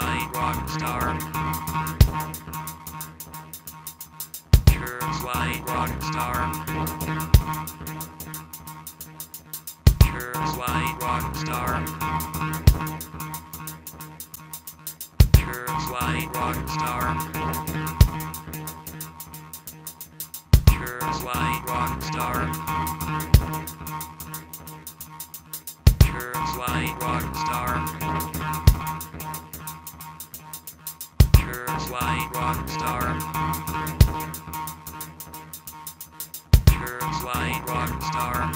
white rock star. Pure white rock star. Pure white rock star. Pure white rock star. Pure white rock star. Pure white rock star. slide rock star. Curve rock star.